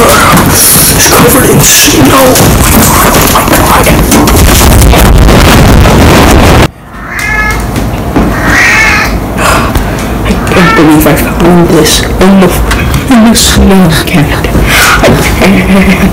covered in snow. I can't believe I found this in the, in the snow. I can't. I can't.